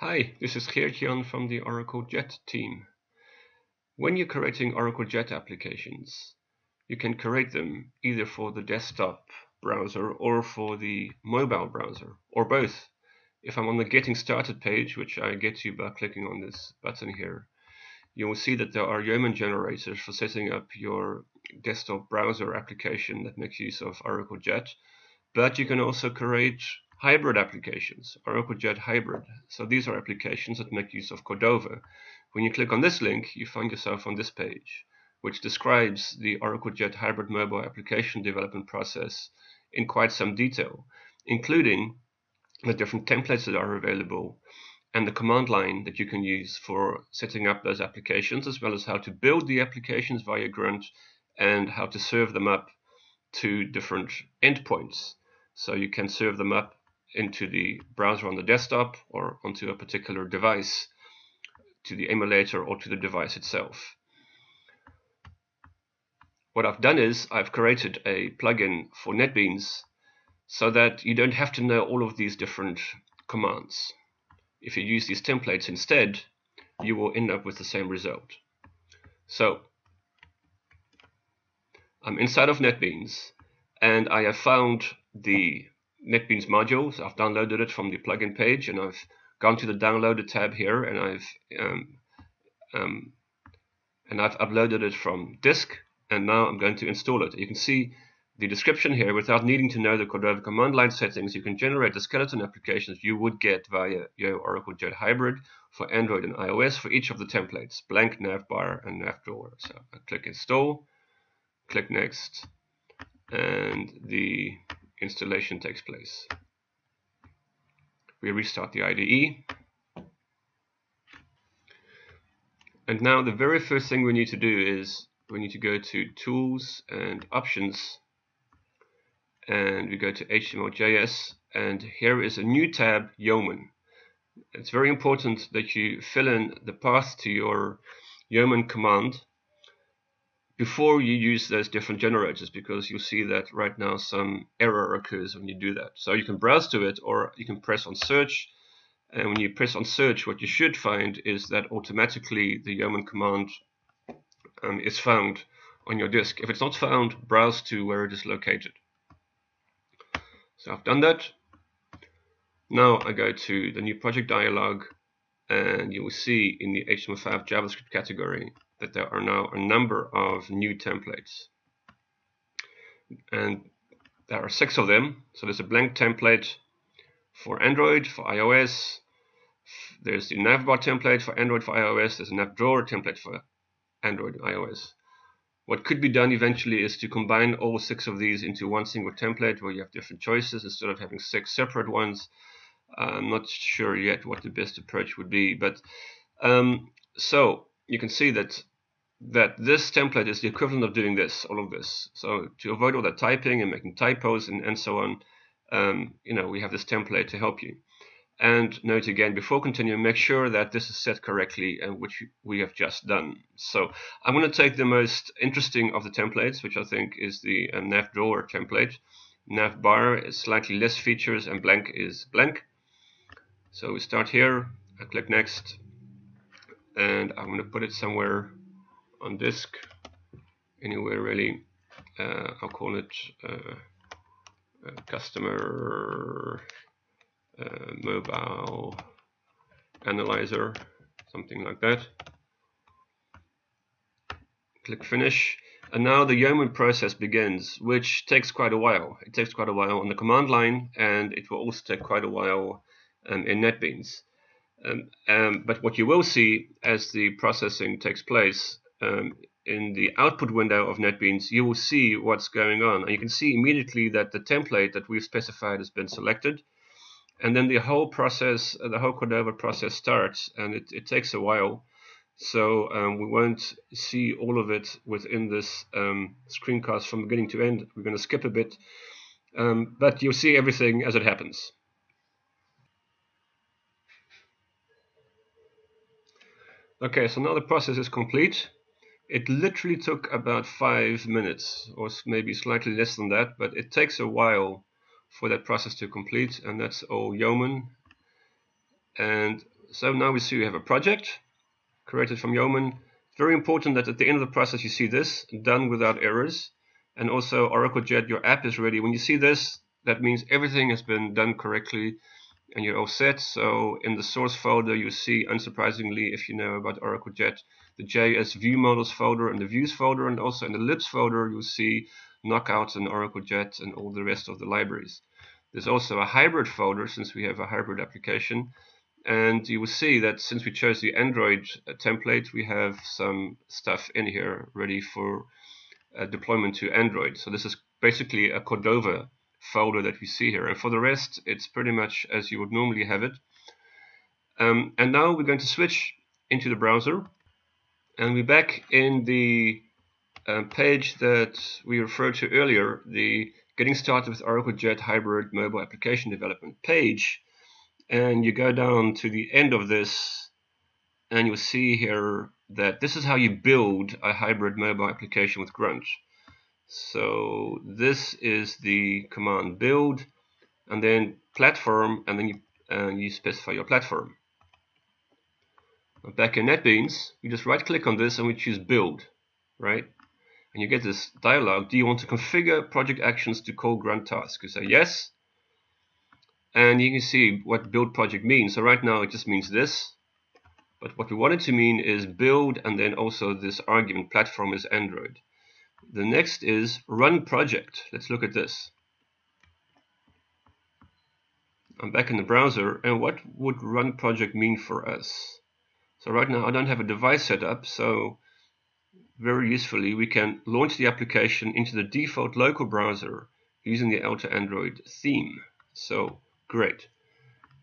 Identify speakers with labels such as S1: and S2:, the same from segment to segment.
S1: Hi, this is Geert-Jan from the Oracle Jet team. When you're creating Oracle Jet applications, you can create them either for the desktop browser or for the mobile browser, or both. If I'm on the Getting Started page, which I get to by clicking on this button here, you will see that there are Yeoman generators for setting up your desktop browser application that makes use of Oracle Jet. But you can also create hybrid applications, Oracle Jet Hybrid. So these are applications that make use of Cordova. When you click on this link, you find yourself on this page, which describes the Oracle Jet Hybrid mobile application development process in quite some detail, including the different templates that are available and the command line that you can use for setting up those applications, as well as how to build the applications via Grunt and how to serve them up to different endpoints. So you can serve them up into the browser on the desktop or onto a particular device to the emulator or to the device itself. What I've done is I've created a plugin for NetBeans so that you don't have to know all of these different commands. If you use these templates instead, you will end up with the same result. So I'm inside of NetBeans and I have found the NetBeans modules. I've downloaded it from the plugin page and I've gone to the downloaded tab here and I've um, um, and I've uploaded it from disk and now I'm going to install it. You can see the description here without needing to know the Cordova command line settings you can generate the skeleton applications you would get via your Oracle Jet Hybrid for Android and iOS for each of the templates blank navbar and navdrawer so I click install click next and the installation takes place. We restart the IDE. And now the very first thing we need to do is we need to go to Tools and Options and we go to HTML.js and here is a new tab, Yeoman. It's very important that you fill in the path to your Yeoman command before you use those different generators because you'll see that right now some error occurs when you do that. So you can browse to it or you can press on search and when you press on search what you should find is that automatically the Yeoman command um, is found on your disk. If it's not found, browse to where it is located. So I've done that. Now I go to the new project dialog and you will see in the HTML5 JavaScript category that there are now a number of new templates. And there are six of them. So there's a blank template for Android, for iOS. There's the navbar template for Android for iOS. There's a navdrawer template for Android and iOS. What could be done eventually is to combine all six of these into one single template where you have different choices instead of having six separate ones. I'm not sure yet what the best approach would be, but um, so you can see that that this template is the equivalent of doing this, all of this. So to avoid all that typing and making typos and, and so on, um, you know, we have this template to help you. And note again, before continuing, make sure that this is set correctly, and which we have just done. So I'm going to take the most interesting of the templates, which I think is the uh, nav drawer template. Nav bar is slightly less features, and blank is blank. So we start here. I click next, and I'm going to put it somewhere on disk. Anywhere really uh, I'll call it uh, customer uh, mobile analyzer something like that. Click finish. And now the yeoman process begins which takes quite a while. It takes quite a while on the command line and it will also take quite a while um, in NetBeans um, um, but what you will see as the processing takes place um, in the output window of NetBeans, you will see what's going on. And you can see immediately that the template that we've specified has been selected. And then the whole process, uh, the whole Cordova process starts, and it, it takes a while. So um, we won't see all of it within this um, screencast from beginning to end. We're going to skip a bit, um, but you'll see everything as it happens. Okay, so now the process is complete. It literally took about five minutes, or maybe slightly less than that, but it takes a while for that process to complete, and that's all Yeoman. And So now we see we have a project created from Yeoman. Very important that at the end of the process you see this, done without errors. And also Oracle Jet, your app is ready. When you see this, that means everything has been done correctly and you're all set. So in the source folder, you see, unsurprisingly, if you know about Oracle Jet, the JS View Models folder and the Views folder, and also in the libs folder, you'll see Knockout and Oracle Jet and all the rest of the libraries. There's also a hybrid folder since we have a hybrid application. And you will see that since we chose the Android uh, template, we have some stuff in here ready for uh, deployment to Android. So this is basically a Cordova folder that we see here. And for the rest, it's pretty much as you would normally have it. Um, and now we're going to switch into the browser. And we're back in the uh, page that we referred to earlier, the Getting Started with Oracle Jet Hybrid Mobile Application Development page. And you go down to the end of this, and you'll see here that this is how you build a hybrid mobile application with Grunt. So this is the command build and then platform and then you, uh, you specify your platform. Back in NetBeans, we just right click on this and we choose build, right? And you get this dialog, do you want to configure project actions to call grunt task? You say yes, and you can see what build project means. So right now it just means this, but what we want it to mean is build and then also this argument platform is Android. The next is run project. Let's look at this. I'm back in the browser and what would run project mean for us? So right now I don't have a device set up so very usefully we can launch the application into the default local browser using the Alta Android theme. So great.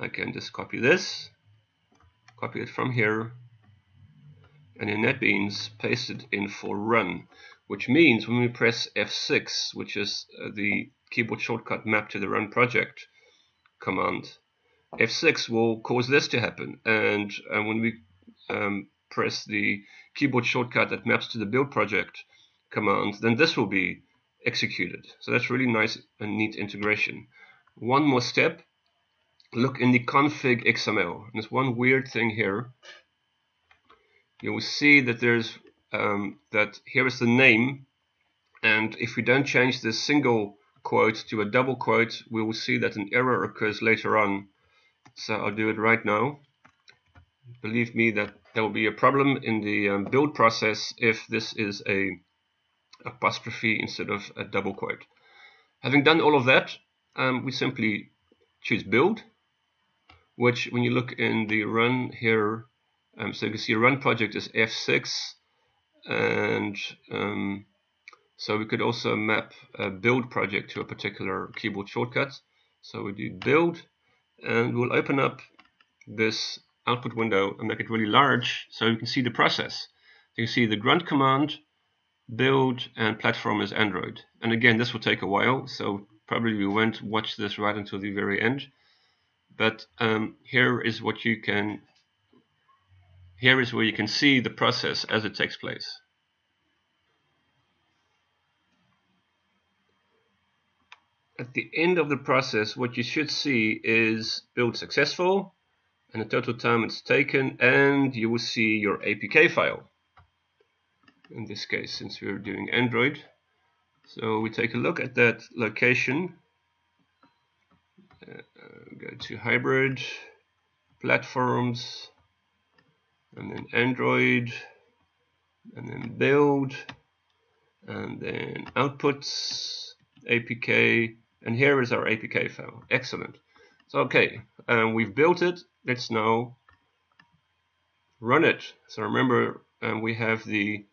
S1: I can just copy this, copy it from here and in NetBeans paste it in for run which means when we press F6, which is uh, the keyboard shortcut mapped to the run project command, F6 will cause this to happen. And, and when we um, press the keyboard shortcut that maps to the build project command, then this will be executed. So that's really nice and neat integration. One more step, look in the config XML. And there's one weird thing here. You will see that there's um, that here is the name and if we don't change this single quote to a double quote we will see that an error occurs later on. So I'll do it right now. Believe me that there will be a problem in the um, build process if this is a apostrophe instead of a double quote. Having done all of that um, we simply choose build which when you look in the run here um, so you can see run project is F6 and um, so we could also map a build project to a particular keyboard shortcut. So we do build and we'll open up this output window and make it really large so you can see the process. You can see the grunt command build and platform is Android. And again this will take a while so probably we won't watch this right until the very end. But um, here is what you can here is where you can see the process as it takes place. At the end of the process, what you should see is build successful and the total time it's taken and you will see your APK file. In this case, since we're doing Android. So we take a look at that location. Uh, go to hybrid, platforms, and then Android and then build and then outputs APK and here is our APK file. Excellent. So okay um, we've built it. Let's now run it. So remember um, we have the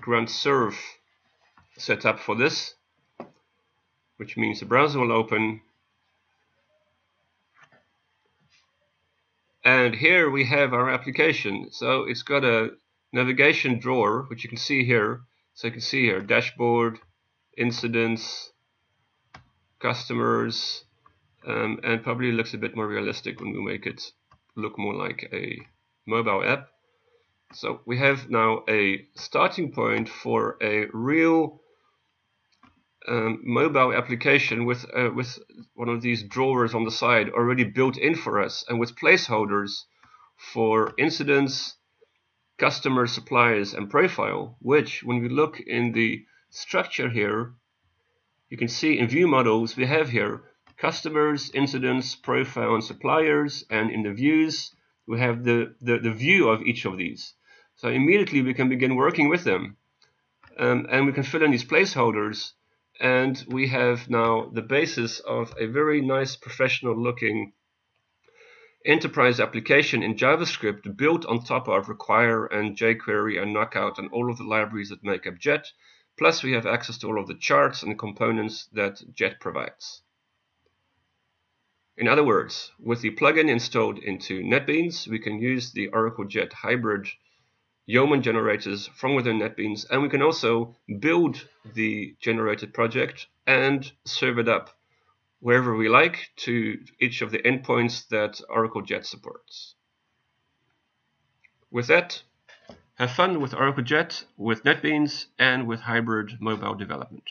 S1: grunt serve set up for this which means the browser will open And here we have our application. So it's got a navigation drawer, which you can see here. So you can see here, dashboard, incidents, customers, um, and probably looks a bit more realistic when we make it look more like a mobile app. So we have now a starting point for a real um, mobile application with uh, with one of these drawers on the side already built in for us and with placeholders for incidents, customer suppliers, and profile, which when we look in the structure here, you can see in view models we have here customers, incidents, profile, and suppliers, and in the views we have the, the, the view of each of these. So immediately we can begin working with them. Um, and we can fill in these placeholders and we have now the basis of a very nice professional looking enterprise application in JavaScript built on top of Require and jQuery and Knockout and all of the libraries that make up Jet. Plus we have access to all of the charts and components that Jet provides. In other words, with the plugin installed into NetBeans, we can use the Oracle Jet hybrid Yeoman generators from within NetBeans, and we can also build the generated project and serve it up wherever we like to each of the endpoints that Oracle Jet supports. With that, have fun with Oracle Jet, with NetBeans, and with hybrid mobile development.